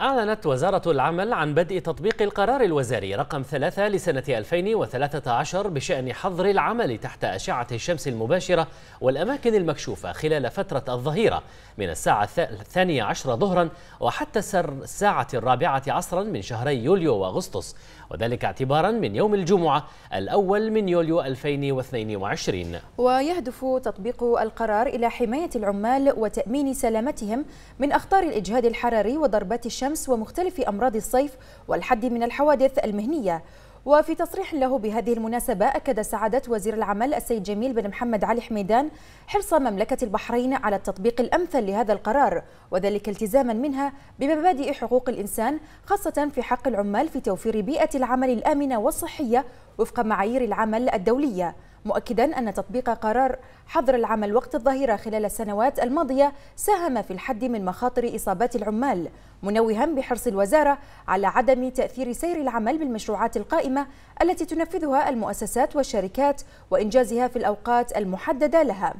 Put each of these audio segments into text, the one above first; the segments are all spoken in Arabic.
أعلنت وزارة العمل عن بدء تطبيق القرار الوزاري رقم ثلاثة لسنة 2013 بشأن حظر العمل تحت أشعة الشمس المباشرة والأماكن المكشوفة خلال فترة الظهيرة من الساعة الثانية عشر ظهرا وحتى الساعة الرابعة عصرا من شهري يوليو وأغسطس وذلك اعتبارا من يوم الجمعة الأول من يوليو 2022 ويهدف تطبيق القرار إلى حماية العمال وتأمين سلامتهم من أخطار الإجهاد الحراري وضربات الشمس ومختلف أمراض الصيف والحد من الحوادث المهنية. وفي تصريح له بهذه المناسبة أكد سعادة وزير العمل السيد جميل بن محمد علي حميدان حرص مملكة البحرين على التطبيق الأمثل لهذا القرار وذلك التزاما منها بمبادئ حقوق الإنسان خاصة في حق العمال في توفير بيئة العمل الآمنة والصحية وفق معايير العمل الدولية. مؤكدا أن تطبيق قرار حظر العمل وقت الظهيرة خلال السنوات الماضية ساهم في الحد من مخاطر إصابات العمال منوها بحرص الوزارة على عدم تأثير سير العمل بالمشروعات القائمة التي تنفذها المؤسسات والشركات وإنجازها في الأوقات المحددة لها.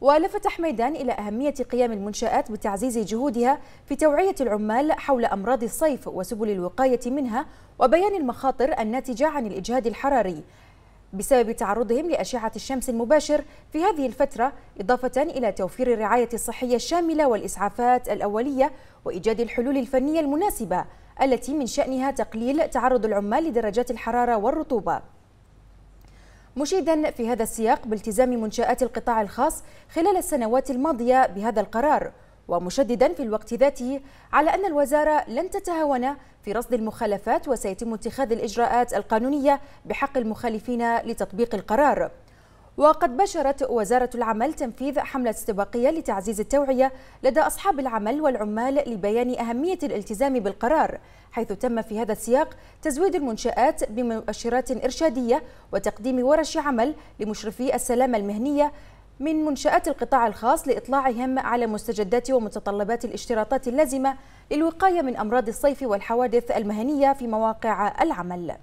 ولفت حميدان إلى أهمية قيام المنشآت بتعزيز جهودها في توعية العمال حول أمراض الصيف وسبل الوقاية منها وبيان المخاطر الناتجة عن الإجهاد الحراري. بسبب تعرضهم لأشعة الشمس المباشر في هذه الفترة إضافة إلى توفير الرعاية الصحية الشاملة والإسعافات الأولية وإيجاد الحلول الفنية المناسبة التي من شأنها تقليل تعرض العمال لدرجات الحرارة والرطوبة. مشيدا في هذا السياق بالتزام منشآت القطاع الخاص خلال السنوات الماضية بهذا القرار ومشددا في الوقت ذاته على أن الوزارة لن تتهاون في رصد المخالفات وسيتم اتخاذ الإجراءات القانونية بحق المخالفين لتطبيق القرار. وقد بشرت وزارة العمل تنفيذ حملة استباقية لتعزيز التوعية لدى أصحاب العمل والعمال لبيان أهمية الالتزام بالقرار حيث تم في هذا السياق تزويد المنشآت بمؤشرات إرشادية وتقديم ورش عمل لمشرفي السلامة المهنية من منشآت القطاع الخاص لإطلاعهم على مستجدات ومتطلبات الاشتراطات اللازمة للوقاية من أمراض الصيف والحوادث المهنية في مواقع العمل.